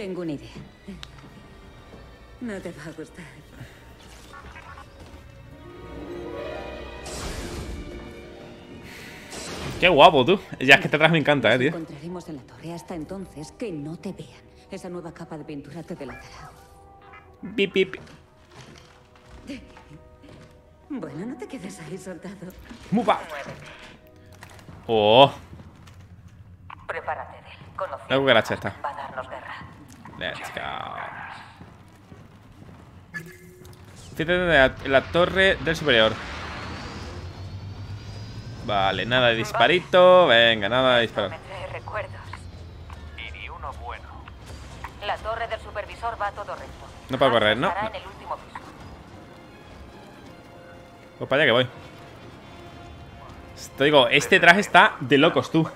Tengo una idea. No te va a gustar. Qué guapo, tú. Ya es que te atrás me encanta, eh, tío. encontraremos en la torre hasta entonces que no te vean. Esa nueva capa de pintura te delatará. Pip, pip. Bueno, no te quedes ahí soltado. Mupa. Oh. Prepárate, Del. La cucaracha está. Va a darnos guerra. Let's go. Fíjate de la, la torre del superior. Vale, nada de disparito. Venga, nada de disparo. La torre del supervisor va a todo. No puedo correr, ¿no? Piso. Pues para allá que voy. Te digo, este traje está de locos, tú.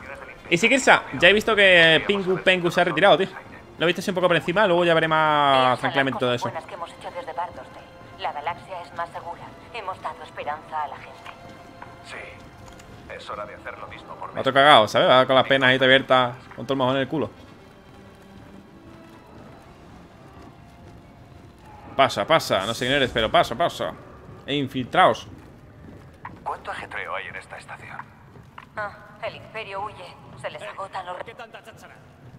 Y si quieres, ya he visto que Pingu Pengu se ha retirado, tío. Lo he visto así un poco por encima, luego ya veré más tranquilamente todo eso. cosas buenas que hemos hecho desde Bardosdale. La galaxia es más segura. Hemos dado esperanza a la gente. Sí. Es hora de hacer lo mismo por mí. Otro cagado, ¿sabes? Va con las penas ahí abiertas, con todo el mojón en el culo. Pasa, pasa, no sé quién eres, pero pasa, pasa. E infiltraos. ¿Cuánto ajetreo hay en esta estación? Ah, el imperio huye. Se les agotan los...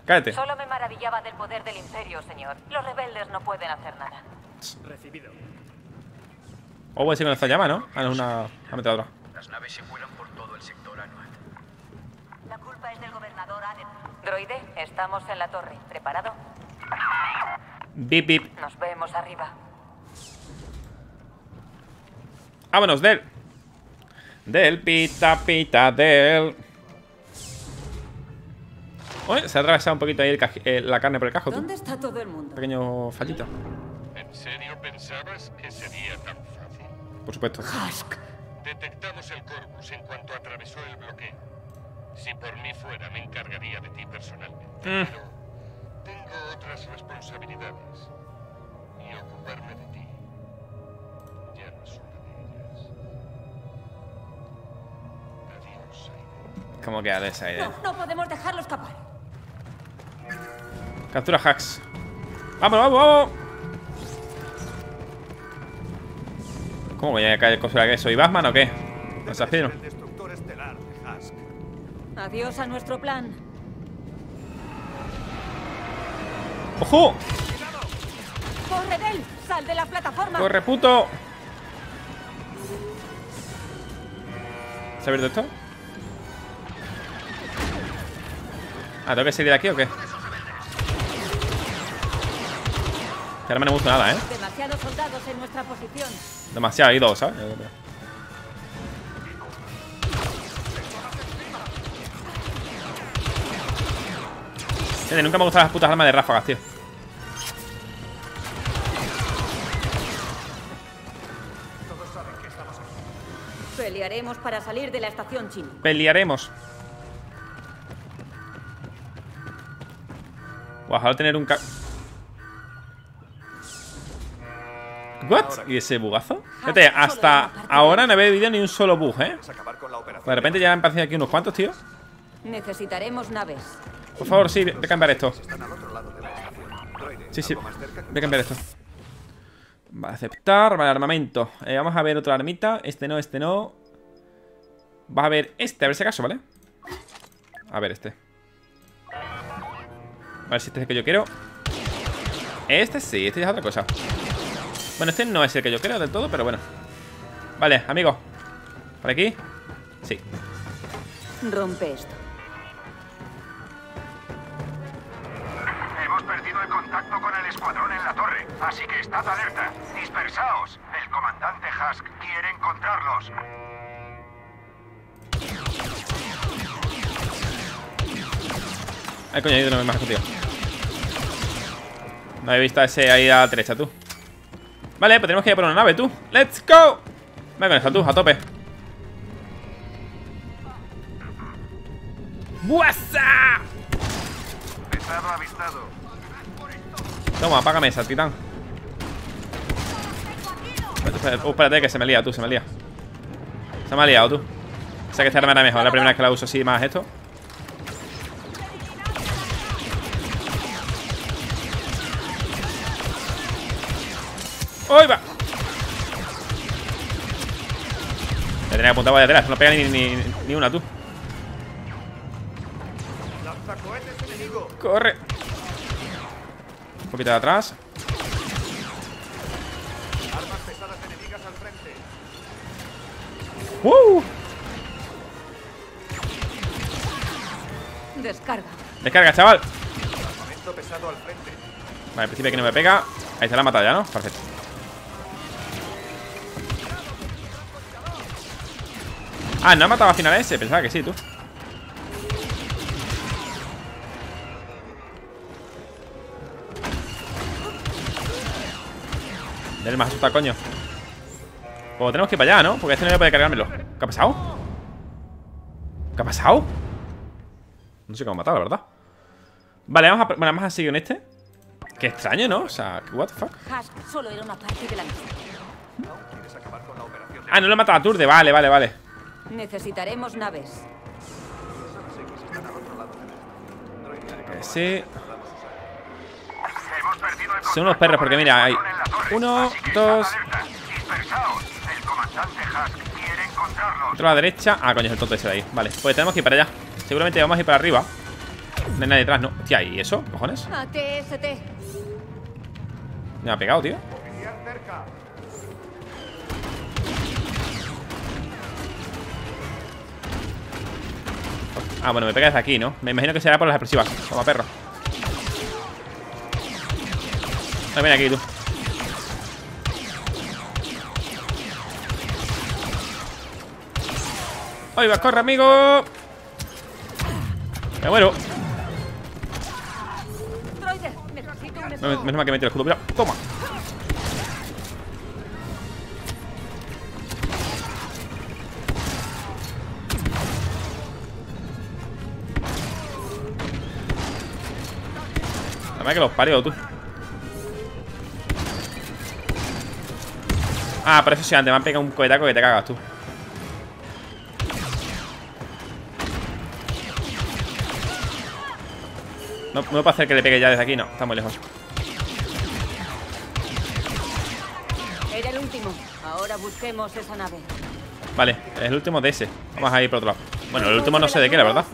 Cállate. Solo me maravillaba del poder del imperio, señor. Los rebeldes no pueden hacer nada. O voy a decir con esta llama, ¿no? Ah, no, es una ametralladora. Las naves se vuelan por todo el sector anual. La culpa es del gobernador Aden. Droide, estamos en la torre. ¿Preparado? Bip, bip. Nos vemos arriba. Vámonos, del. Del pita, pita, del. Uy, se ha atravesado un poquito ahí el eh, la carne por el cajo, tú. ¿Dónde está todo el mundo? Pequeño fallito. ¿En serio pensabas que sería tan fácil? Por supuesto. Husk. Detectamos el Corvus en cuanto atravesó el bloqueo. Si por mí fuera, me encargaría de ti personalmente. Mm. Pero tengo otras responsabilidades. Y ocuparme de ti ya no es una de ellas. Adiós, Aiden. ¿Cómo queda esa idea? No, no podemos dejarlo escapar. Captura hacks. ¡Vamos, vamos, vamos! ¿Cómo voy a caer cosa que soy Batman o qué? ¿No se Pedro? El destructor estelar de Husk. Adiós a nuestro plan. ¡Ojo! ¡Corre, Del! ¡Sal de la plataforma! ¡Corre, puto! ¿Se ha abierto esto? Ah, ¿tengo que salir de aquí o qué? Que ahora no me gusta nada, ¿eh? Demasiados soldados en nuestra posición. Demasiado, hay dos, ¿sabes? Gente, nunca me gustan las putas armas de ráfagas, tío. Pelearemos para salir de la estación china. Pelearemos. Ojalá tener un ca... ¿What? ¿Y ese bugazo? Fíjate, hasta ahora no había vivido ni un solo bug, ¿eh? De repente ya han aparecido aquí unos cuantos, tío. Necesitaremos naves. Por favor, sí, voy a cambiar esto. Sí, sí, voy a cambiar esto. Vale, aceptar, vale, armamento Eh, Vamos a ver otra armita, este no, este no Va a ver este, a ver si acaso, ¿vale? A ver este A ver si este es el que yo quiero Este sí, este ya es otra cosa Bueno, este no es el que yo quiero del todo, pero bueno Vale, amigo ¿Por aquí? Sí Rompe esto. Hemos perdido el contacto con el escuadrón en la torre, así que estad alerta. Dispersaos. El comandante Husk quiere encontrarlos. Ay, coño, yo no me más contigo. No he visto a ese ahí a la derecha, tú. Vale, pues tenemos que ir por una nave, tú. ¡Let's go! Venga esta, tú, a tope. ¡Buasa! Toma, apágame esa, titán. Espérate, que se me lía, tú, se me lía. Se me ha liado, tú. Sé que esta arma era mejor, la primera vez que la uso así más esto. ¡Uy, va! Me tenía que apuntar de atrás, no pega ni, ni, ni una tú. Corre. Un poquito de atrás. ¡Uh! Descarga. Descarga, chaval. Vale, al principio que no me pega. Ahí se la ha matado ya, ¿no? Perfecto. Ah, no ha matado al final a ese. Pensaba que sí, tú. Del más asusta, coño. Pues tenemos que ir para allá, ¿no? Porque este no voy a poder cargármelo. ¿Qué ha pasado? ¿Qué ha pasado? No sé cómo matar, la verdad. Vale, vamos a, bueno, vamos a seguir con este. Qué extraño, ¿no? O sea, what the fuck. Hask solo era una parte de la misión. Ah, no lo he matado a Turde. Vale, vale, vale. Necesitaremos naves. Que sí. Son unos perros, porque mira, hay uno, dos. Otro a la derecha. Ah, coño, es el tonto ese de ahí. Vale, pues tenemos que ir para allá. Seguramente vamos a ir para arriba. No hay nadie detrás, ¿no? Hostia, ¿y eso? ¿Cojones? ATST. Me ha pegado, tío. Ah, bueno, me pega desde aquí, ¿no? Me imagino que será por las explosivas. Toma, perro. Ay, ven aquí, tú. ¡Ay, va, corre, amigo! Me muero. Me-. Menos mal que metió el escudo. Mira, toma. Verdad que los parió tú. Ah, pero eso sí, antes me han pegado un cohetaco que te cagas tú. No, no puedo hacer que le pegue ya desde aquí, no, está muy lejos. Era el último. Ahora busquemos esa nave. Vale, es el último de ese. Vamos a ir por otro lado. Bueno, el último no sé de qué, la verdad.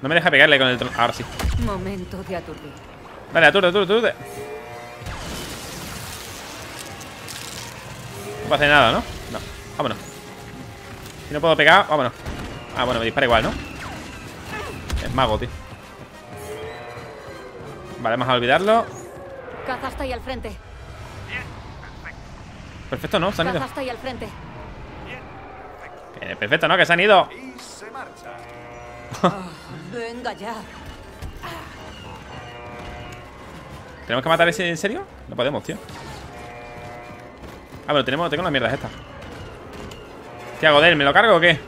No me deja pegarle con el tron. Ahora sí. Momento de aturdir. Dale, aturde, aturde, aturde. No hacer nada, ¿no? No, vámonos. Si no puedo pegar, vámonos. Ah, bueno, me dispara igual, ¿no? Es mago, tío. Vale, vamos a olvidarlo. Caza está ahí al frente. Perfecto, ¿no? Se han ido. Caza está ahí al frente. Perfecto, ¿no? Que se han ido. ¿Tenemos que matar ese en serio? No podemos, tío. Ah, pero tenemos, tengo las mierdas estas. ¿Qué hago de él? ¿Me lo cargo o qué?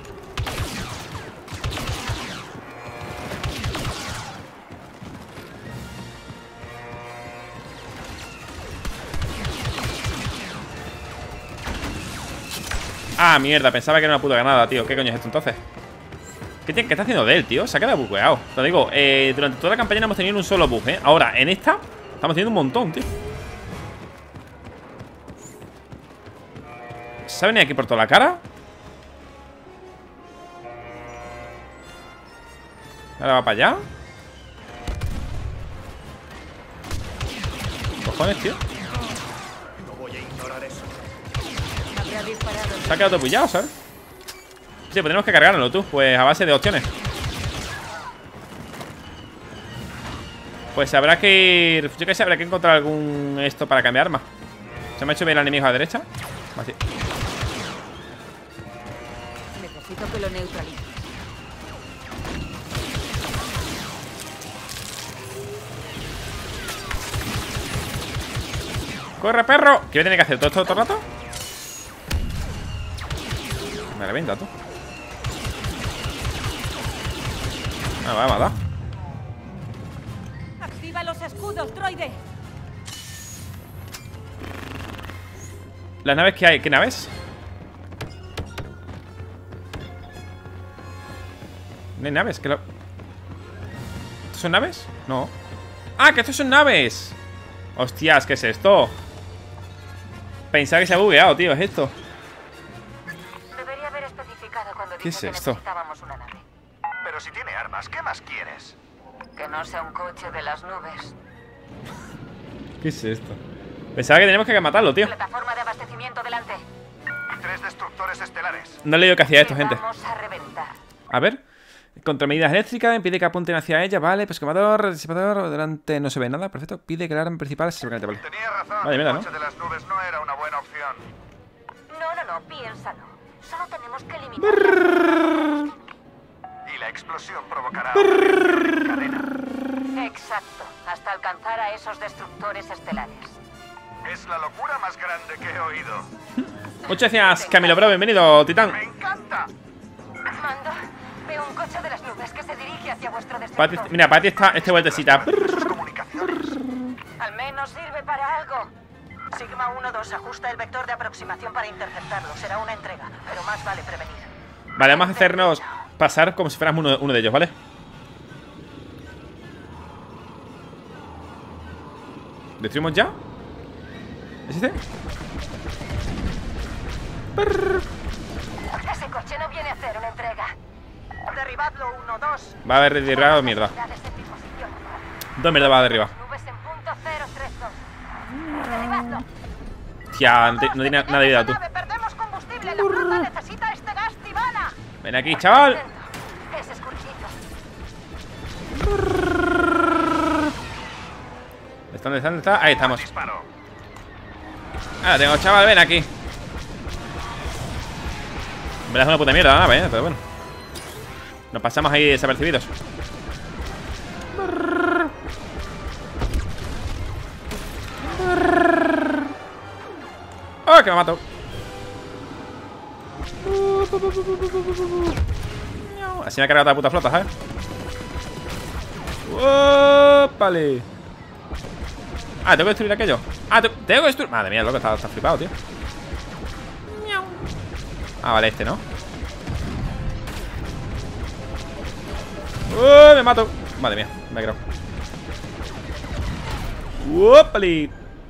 Ah, mierda, pensaba que era una puta granada, tío ¿Qué coño es esto entonces? ¿Qué, está haciendo de él, tío? Se ha quedado bugueado Te lo digo, eh, durante toda la campaña no hemos tenido un solo bug, ¿eh? Ahora, en esta Estamos teniendo un montón, tío ¿Se ha venido aquí por toda la cara? Ahora va para allá Cojones, tío Habrá disparado. Se ha quedado pillado, ¿sabes? Sí, pues tenemos que cargárnoslo tú Pues a base de opciones Pues habrá que ir Yo que sé, habrá que encontrar algún esto para cambiar arma Se me ha hecho bien el enemigo a la derecha Así. Necesito que lo neutralice. ¡Corre, perro! ¿Qué voy a tener que hacer todo esto todo el rato? Me revienta, tú Ah, va, va, va Activa los escudos, droide. Las naves que hay, ¿qué naves? No hay naves, que lo... ¿Son naves? No ¡Ah, que estos son naves! Hostias, ¿qué es esto? Pensaba que se ha bugueado, tío, es esto Debería haber especificado cuando ¿Qué es que esto? necesitábamos ¿qué más quieres? Que no sea un coche de las nubes. ¿Qué es esto? Pensaba que teníamos que matarlo, tío Plataforma de abastecimiento delante. Tres destructores estelares. No he leído que hacía esto, Te gente Vamos a reventar. A ver Contramedidas eléctricas, impide que apunten hacia ella, vale, pescador, disipador, delante no se ve nada, perfecto. Pide que el arma principal se vale. Tenía razón. Vale, mira, ¿no? coche de las nubes no era una buena opción. No, no, no, piénsalo. Solo tenemos que eliminar. La explosión provocará cadena. Exacto. Hasta alcanzar a esos destructores estelares. Es la locura más grande que he oído. Muchas gracias, Camilo Bro, bienvenido, Titán. ¡Me encanta! Mando, veo un coche de las nubes que se dirige hacia vuestro mira, Pati está este vueltecita. Al menos sirve para algo. Sigma 1-2 ajusta el vector de aproximación para interceptarlo. Será una entrega, pero más vale prevenir. Vale, vamos a hacernos pasar como si fuéramos uno, uno de ellos, ¿vale? ¿Destruimos ya? ¿Es este? Ese coche no viene a hacer una entrega. Derribadlo 1-2. Va a haber derribado mierda. Dos mierda va a derribar. Nubes en punto 032. Derribadlo. Tía, no, no tiene nada de vida tú. Perdemos combustible. La flota necesita. Ven aquí, chaval. ¿Dónde está? ¿Dónde está? Ahí estamos. Ah, tengo chaval, ven aquí. Me das una puta mierda la nave, eh, pero bueno. Nos pasamos ahí desapercibidos. ¡Oh, que me mato! Así me ha cargado la puta flota, ¿sabes? ¡Vale! Ah, tengo que destruir aquello. Ah, te- tengo que destruir. Madre mía, loco, está, está flipado, tío. Ah, vale, este, ¿no? ¡Uh, me mato! Madre mía, me he quedado.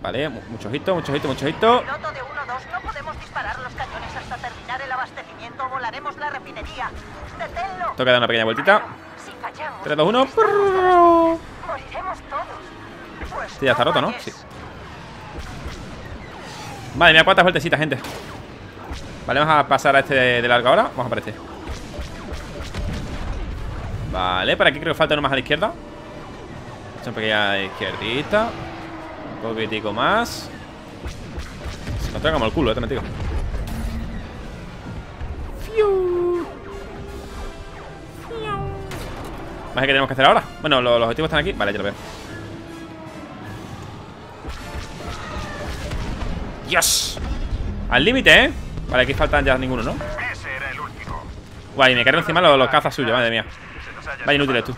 Vale, mu- mucho ojito, mucho ojito, mucho ojito. Piloto de 1-2, no podemos disparar los cañones hasta terminar el abastecimiento. Volaremos la refinería. Deténlo. Tengo que dar una pequeña vueltita. Si fallamos, 3, 2, 1. moriremos todos. Pues Este ya está roto, ¿no? Sí. Madre mía, cuántas vueltecitas, gente. Vale, vamos a pasar a este de, largo ahora. Vamos a por este. Vale, por aquí creo que falta uno más a la izquierda. Una pequeña izquierdita. Poquitico más. Se como el culo, eh, te. Fiu. Más que tenemos que hacer ahora. Bueno, los, objetivos están aquí. Vale, ya lo veo. ¡Dios! Al límite, ¿eh? Vale, aquí faltan ya ninguno, ¿no? Guay, me cargo encima los, los cazas suyos, madre mía. Vaya inútiles tú.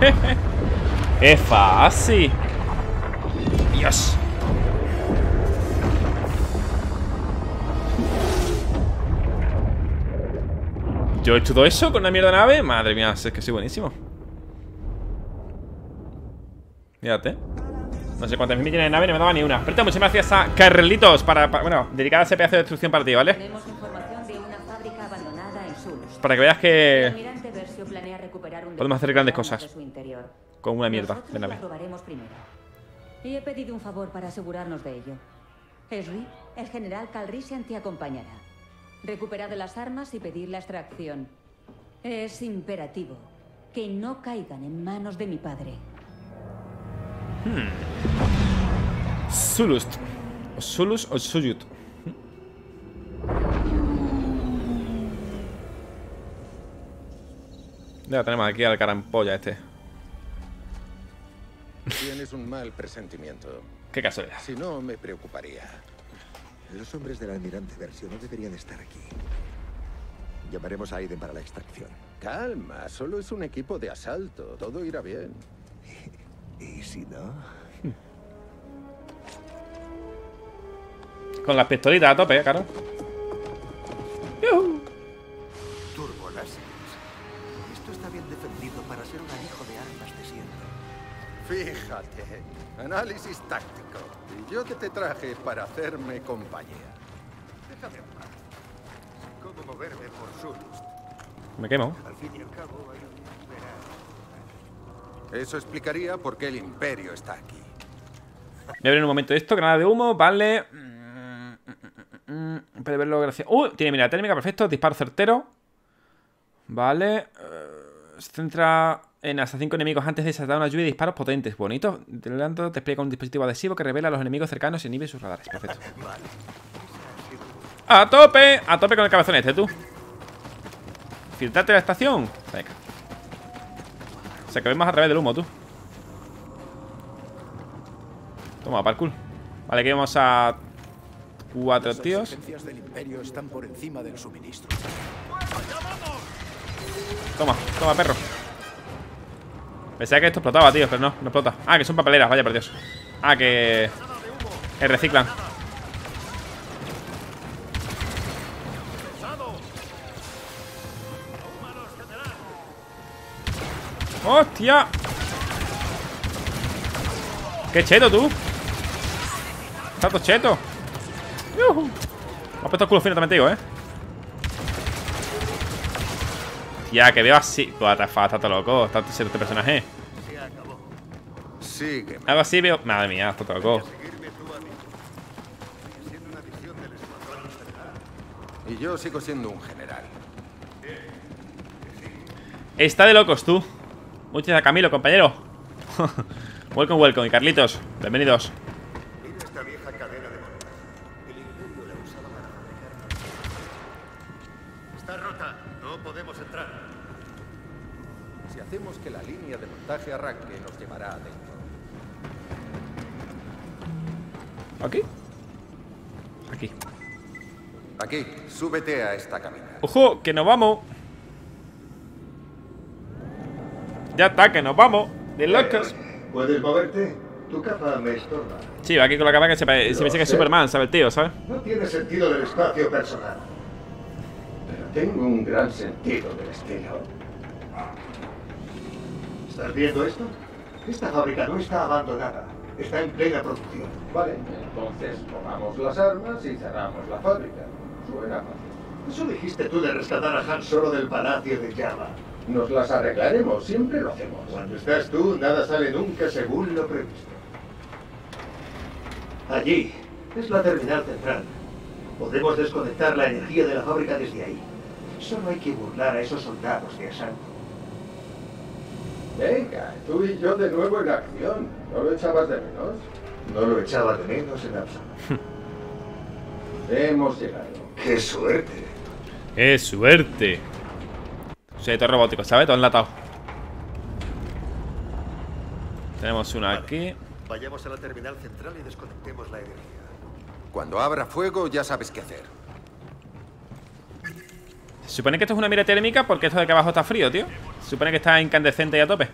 ¡Es fácil! ¡Dios! ¿Yo he hecho todo eso con una mierda de nave? Madre mía, es que soy buenísimo. Mírate. No sé cuántas mil millones de nave, no me daba ni una. Pero muchas gracias a Carlitos para, para- Bueno, dedicada a ese pedazo de destrucción para ti, ¿vale? Tenemos información de una fábrica abandonada en Sulus. Para que veas que... almirante Versio planea recuperar un Podemos hacer grandes cosas. de su interior. Con una mierda Nosotros de nave. la primero. Y he pedido un favor para asegurarnos de ello. Esri, el general Calrissian te acompañará. Recuperad las armas y pedir la extracción. Es imperativo que no caigan en manos de mi padre. Zulust. O Zulus o Suyut. Ya tenemos aquí al carampolla este. Tienes un mal presentimiento. Qué casualidad. Si no, me preocuparía. Los hombres del almirante Versio no deberían estar aquí. Llamaremos a Aiden para la extracción. Calma, solo es un equipo de asalto. Todo irá bien. ¿Y si no? Con las pistolitas a tope, ¿eh, claro. Yujú. Turboláseres. Esto está bien defendido para ser un alijo de armas de. Combate. Análisis táctico. Y yo que te traje para hacerme compañía. Déjame en paz. ¿Cómo moverme por? Me quemo. Al fin y al cabo, hay un. Eso explicaría por qué el Imperio está aquí. Voy a abrir un momento esto. Granada de humo, vale. Puede verlo gracias. ¡Uh! Tiene mira térmica, perfecto. Disparo certero. Vale. eh, se centra en hasta 5 enemigos antes de desatar una lluvia de disparos potentes. Bonito. Delante te explica un dispositivo adhesivo que revela a los enemigos cercanos y inhibe sus radares. Perfecto. ¡A tope! A tope con el cabezón este, tú. Filtrate la estación. Venga. O sea, que vemos a través del humo, tú. Toma, parkour. Vale, aquí vamos a cuatro tíos. exigencias del Imperio están por encima del suministro. Toma, toma, perro. Pensaba que esto explotaba, tío, pero no, no explota. Ah, que son papeleras, vaya por Dios. Ah, que. Que reciclan. ¡Hostia! ¡Qué cheto, tú! ¡Está todo cheto! ¡Yujú! Me ha puesto el culo fino, también te digo, ¿eh? Ya, que veo así. What the fuck, está todo loco. Está todo este personaje. Algo así veo. Madre mía, está todo loco. Siendo. Y yo sigo siendo un general. Está de locos tú. Muchas gracias, Camilo, compañero. welcome, welcome. Y Carlitos, bienvenidos. Aquí, súbete a esta camina. ¡Ojo! ¡Que nos vamos! Ya está, que nos vamos. De locos. ¿Puedes moverte? Tu capa me estorba. Sí, va aquí con la cámara que se me dice que es Superman, ¿sabe el tío, ¿sabes? No tiene sentido del espacio personal. Pero tengo un gran sentido del estilo. ¿Estás viendo esto? Esta fábrica no está abandonada. Está en plena producción. Vale, entonces tomamos las armas y cerramos la fábrica. Fácil. Eso dijiste tú de rescatar a Han Solo del palacio de Java. Nos las arreglaremos, siempre lo hacemos. Cuando estás tú, nada sale nunca según lo previsto. Allí es la terminal central. Podemos desconectar la energía de la fábrica desde ahí. Solo hay que burlar a esos soldados de asalto. Venga, tú y yo de nuevo en acción. ¿No lo echabas de menos? No lo echaba de menos en absoluto. Hemos llegado. ¡Qué suerte! ¡Qué suerte! Soy todo robótico, ¿sabes? Todo enlatado. Tenemos uno aquí. Vayamos a la terminal central y desconectemos la energía. Cuando abra fuego, ya sabes qué hacer. Se supone que esto es una mira térmica porque esto de que abajo está frío, tío. Se supone que está incandescente y a tope.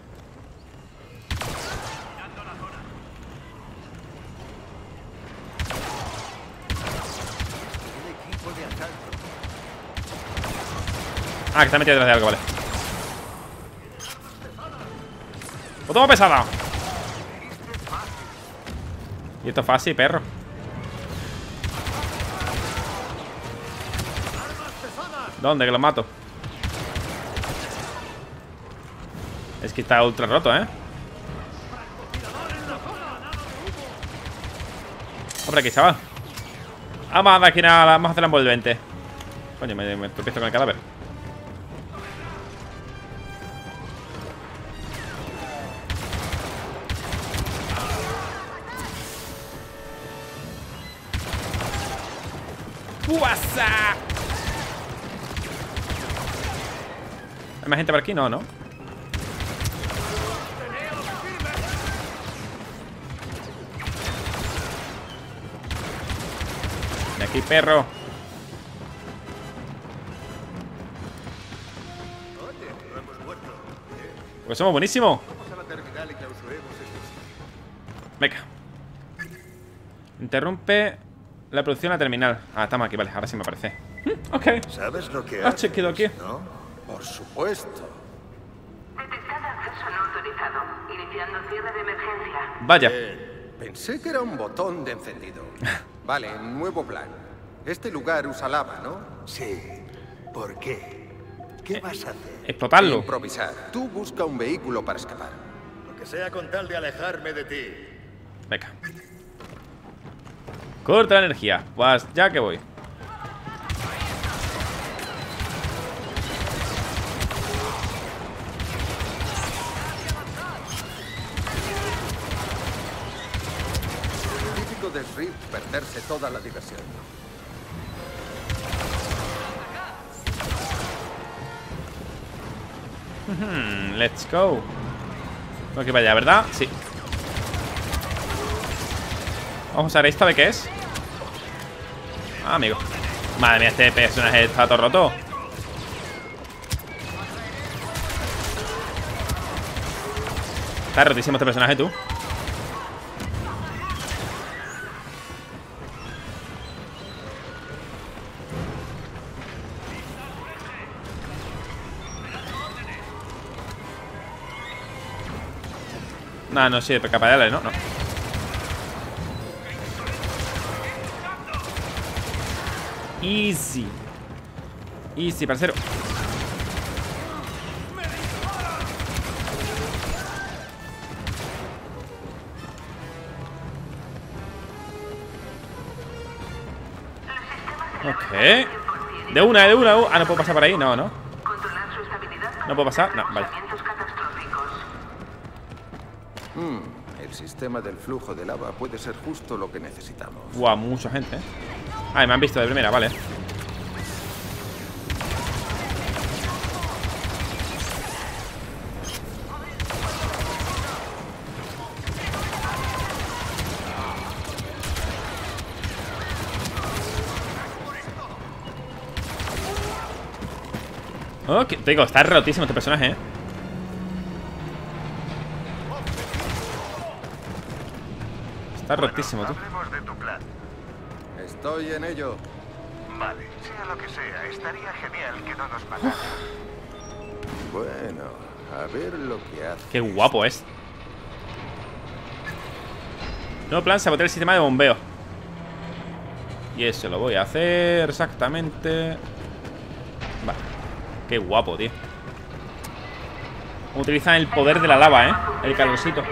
Ah, que está metido detrás de algo, vale. ¡Lo tomo pesada! Y esto es fácil, perro. ¿Dónde? Que lo mato. Es que está ultra roto, ¿eh? Hombre, aquí, chaval. Vamos a nada, vamos a hacer la envolvente. Coño, me, me tropiezo con el cadáver. ¿Hay más gente por aquí? No, ¿no? De aquí, perro. Porque somos buenísimos. Venga. Interrumpe la producción a la terminal. Ah, estamos aquí, vale. Ahora sí me aparece. Mm, ok. ¿Sabes lo que Ah, chequeado aquí. ¿no? Por supuesto. Detectada acceso no autorizado. Iniciando cierre de emergencia. Vaya. Eh, pensé que era un botón de encendido. Vale, nuevo plan. Este lugar usa lava, ¿no? Sí. ¿Por qué? ¿Qué vas a hacer? Explotarlo. Improvisar. Tú busca un vehículo para escapar. Lo que sea con tal de alejarme de ti. Venga. Corta la energía. Pues ya que voy. Perderse toda la diversión. Hmm, let's go. Tengo que allá, ¿verdad? Sí. Vamos a ver esta de qué es. Ah, amigo. Madre mía, este personaje está todo roto. Está rotísimo este personaje, tú. Nah, no capaz de darle, ¿no? No. Easy. Easy, parcero. Ok. De una, de una. Ah, no puedo pasar por ahí. No, no. No puedo pasar. No, vale. Hmm, el sistema del flujo de lava puede ser justo lo que necesitamos. Guau, mucha gente, ¿eh? Ah, me han visto de primera, vale. Oh, te digo, está rotísimo este personaje, ¿eh? Está rotísimo, tú. Hablemos de tu plan. Estoy en ello. Vale, sea lo que sea, estaría genial que no nos mataran. Bueno, a ver lo que hace. Qué guapo es. Nuevo plan, sabotear el sistema de bombeo. Y eso lo voy a hacer exactamente. Vale. Qué guapo, tío. Utilizan el poder de la lava, ¿eh? El calorcito.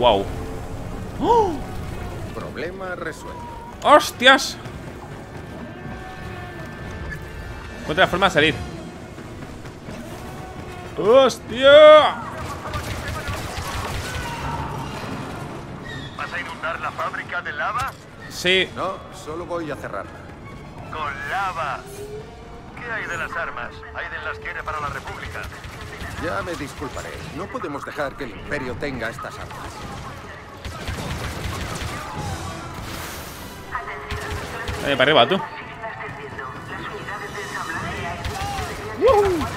Wow. ¡Oh! Problema resuelto. ¡Hostias! Encuentra la forma de salir. ¡Hostia! ¿Vas a inundar la fábrica de lava? Sí. No, solo voy a cerrarla. Con lava. ¿Qué hay de las armas? Aiden las quiere para la República. Ya me disculparé. No podemos dejar que el Imperio tenga estas armas. Dale para arriba, tú. Ensamblaje aéreo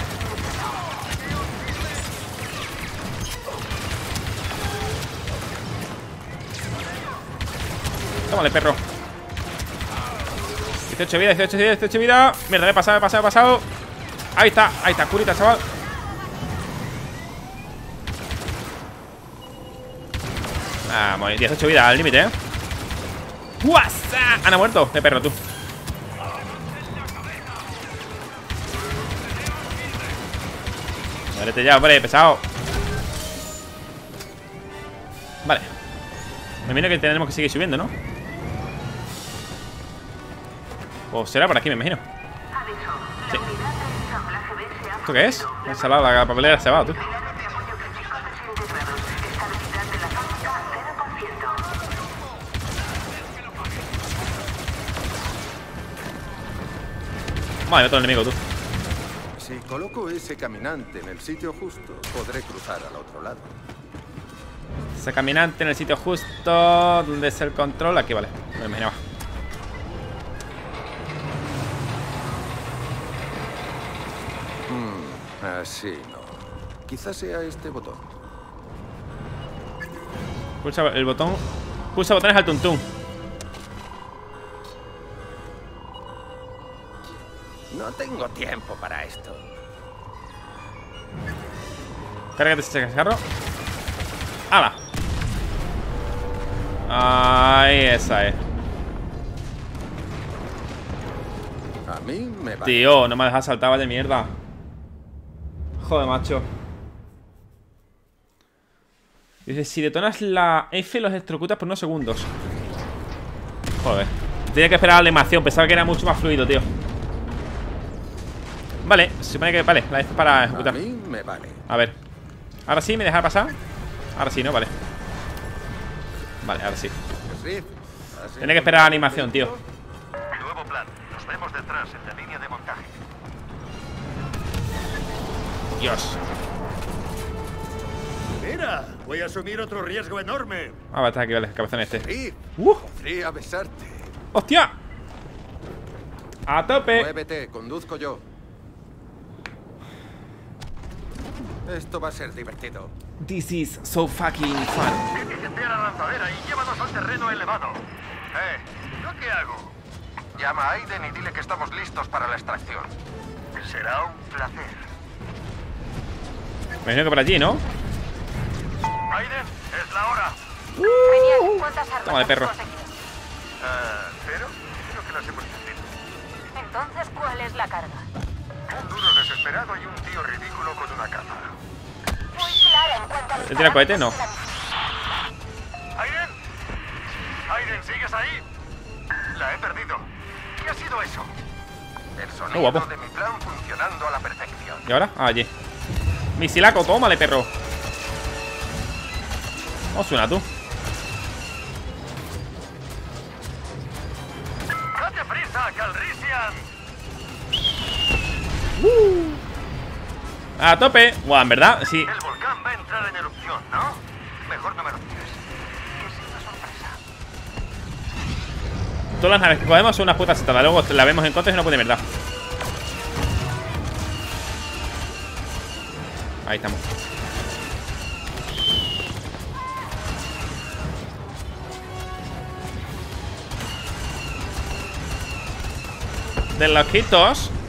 Tómale, perro. 18 vida, 18 vida, 18 vida. Mierda, he pasado, he pasado, he pasado. Ahí está, ahí está, curita, chaval. Vamos, 18 vida al límite, ¿eh? ¡Guasa! Han muerto, de perro, tú. Muérete ya, hombre, pesado. Vale. Me imagino que tendremos que seguir subiendo, ¿no? O será por aquí, me imagino. Sí. ¿Esto qué es? Me ha salado la papelera, se va, tú. Vale, otro enemigo, tú. Si coloco ese caminante en el sitio justo, podré cruzar al otro lado. Ese caminante en el sitio justo donde es el control. Aquí, vale. Me imaginaba. Así no. Quizás sea este botón. Pulsa el botón. Pulsa botones al tuntún. No tengo tiempo para esto. Cárgate ese chascarro. ¡Hala! Ahí esa es. A mí me va. Tío, no me dejas saltar, vaya mierda. Joder, macho. Dice, si detonas la F los electrocutas por unos segundos. Joder. Tenía que esperar la animación, pensaba que era mucho más fluido, tío. Vale, se supone que... Vale, la F para A ejecutar. mí me vale. A ver. Ahora sí, ¿me deja pasar? Ahora sí, ¿no? Vale. Vale, ahora sí. ¿has Tiene que esperar la animación, tío. Nuevo plan. Nos vemos detrás en la línea de montaje. Dios. Mira, voy a asumir otro riesgo enorme. Ah, va a estar aquí, vale, cabezón este. ¡Uh! podría besarte. ¡Hostia! ¡A tope! Muévete, conduzco yo. Esto va a ser divertido. This is so fucking fun. Enciende la lanzadera y llévanos al terreno elevado. Eh, ¿yo qué hago? Llama a Aiden y dile que estamos listos para la extracción. Será un placer. Me imagino que por allí, ¿no? Aiden, es la hora. Genial. ¿Cuántas armas Toma de perro. Ah, ¿Cero? Creo que las hemos cumplido. Entonces, ¿cuál es la carga? Un duro desesperado y un tío ridículo con una capa. Muy clara en cuanto a ¿Te tira cohete? No. ¿Aiden? ¿Aiden, sigues ahí? La he perdido. ¿Qué ha sido eso? El sonido guapo. de mi plan funcionando a la perfección. ¿Y ahora? Ah, allí. Misilaco, tómale, perro. ¿Cómo suena tú? ¡A tope! Buah, en verdad, sí. El volcán va a entrar en erupción, ¿no? Mejor no me lo. Que una sorpresa. Todas las naves que cogemos son unas putas setadas. Luego la vemos en contra y no puede verdad. Ahí estamos. De loquitos. ¡Soldados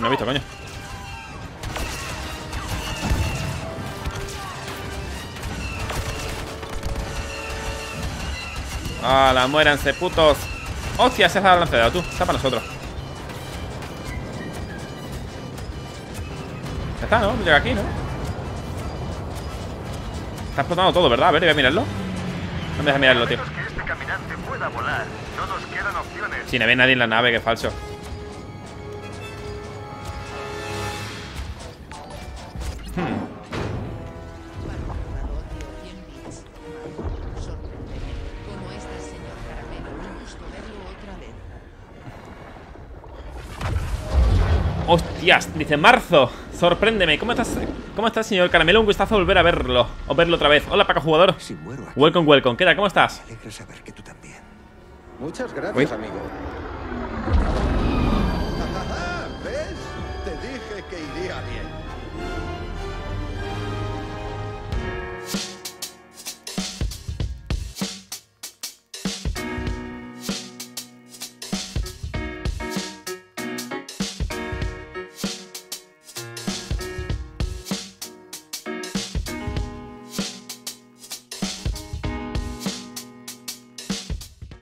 no he visto, coño. ¡Hala, muéranse, putos! ¡Hostia, se ha dado lanzadera, tú! Está para nosotros. Ya está, ¿no? Llega aquí, ¿no? Está explotando todo, ¿verdad? A ver, voy a mirarlo. No me deja mirarlo, tío. Este. Si no ve nadie en la nave, que falso. Vez. ¡Hostias! Dice Marzo. Sorpréndeme. ¿Cómo estás? ¿Cómo estás, señor Caramelo? Un gustazo volver a verlo. O verlo otra vez. Hola, Paco jugador. Si muero aquí, Welcome, welcome. ¿Qué tal? ¿Cómo estás? me alegra saber que tú también. Muchas gracias, Uy. amigo.